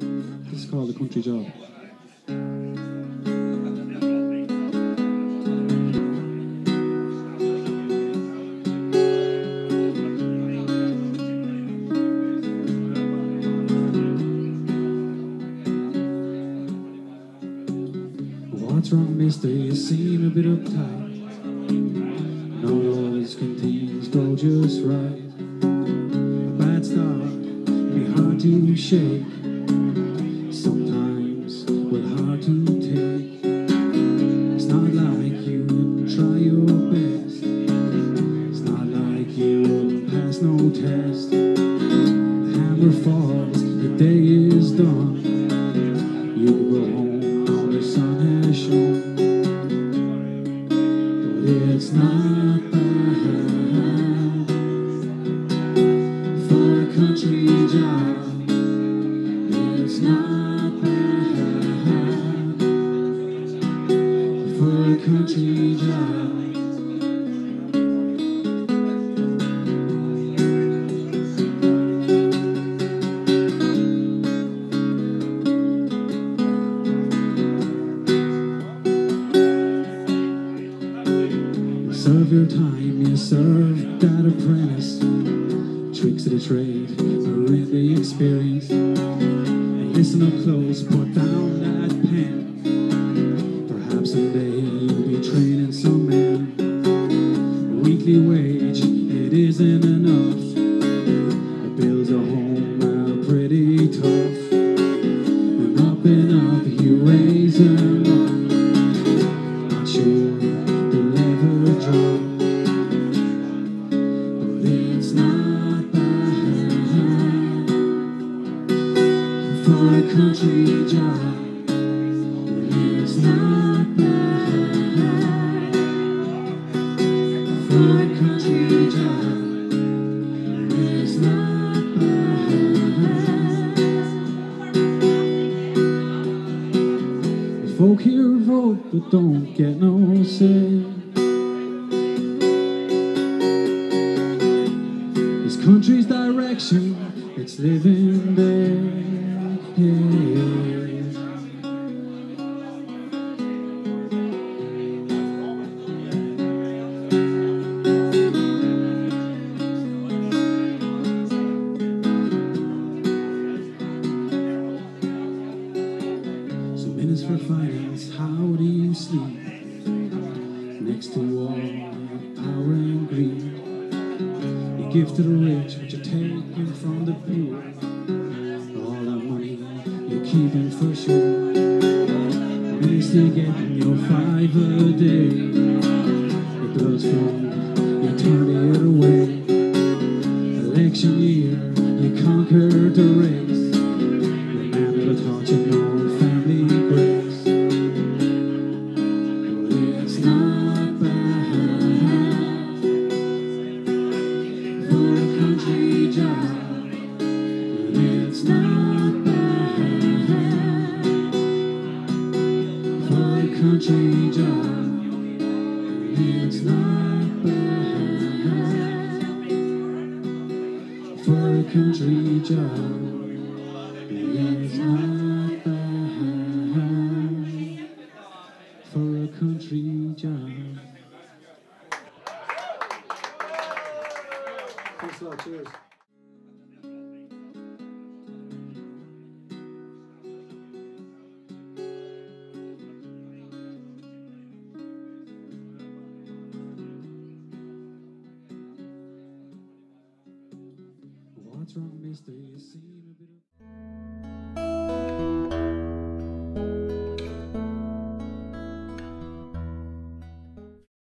This is called the country job. What's wrong, mister? You seem a bit uptight. Not always can things go just right. Bad start be hard to shake. No test. The hammer falls, the day is done. You go home, now the sun has shone. But it's not bad for a country job. It's not bad for a country job. Serve your time, you serve that apprentice. Tricks of the trade in the experience. Listen up close, put down that pen. Perhaps someday you'll be training some man. Weekly wage, it isn't enough. It builds a home out pretty tough. And up and up, a country job. It's not bad country job. It's not bad. The folk here vote but don't get no say. This country's direction, it's living there. For finance, how do you sleep? Next to all power and greed. You give to the rich, but you're taking from the poor. All that money you're keeping for sure. Minister getting your five a day. It blood's from, you turn it away. Election year, you conquered the race. For a country job. It's not bad for a country job. It's not bad for a country job. It's not bad for a country job. Thanks a lot. Cheers. What's wrong, mister? You see